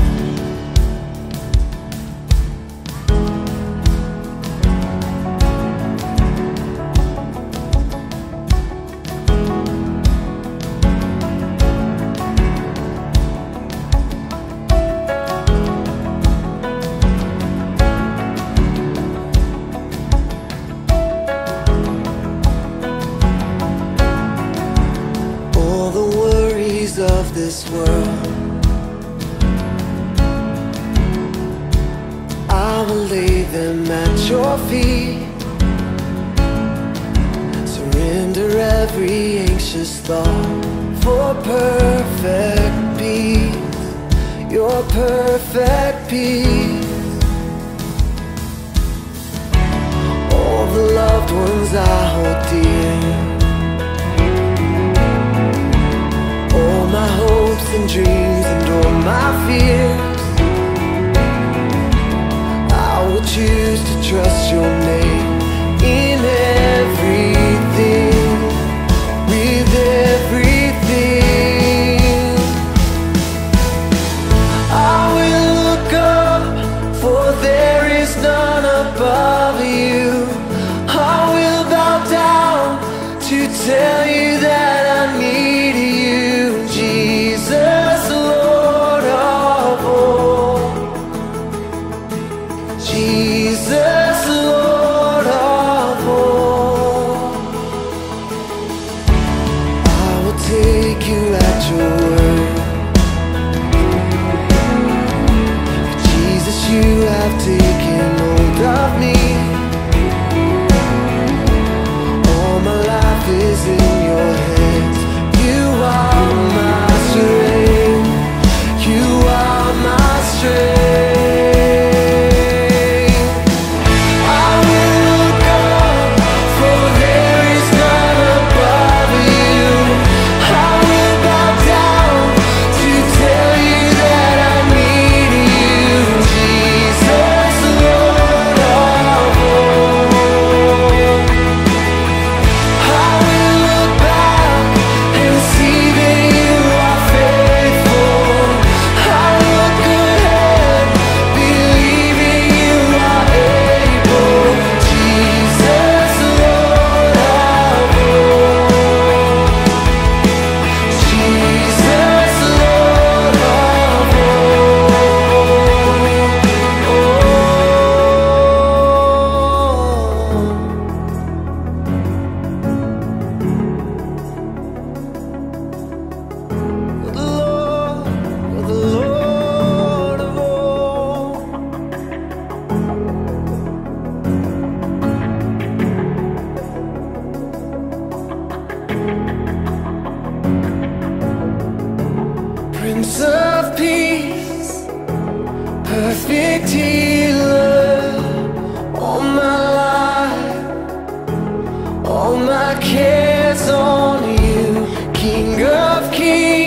All I will lay them at your feet. Surrender every anxious thought For perfect peace. Your perfect peace. All the loved ones I hold dear. All my hopes and dreams and all my fears. Choose to trust your name in everything, with everything. I will look up, for there is none above Prince of Peace, perfect healer, all my life, all my cares on you, King of Kings.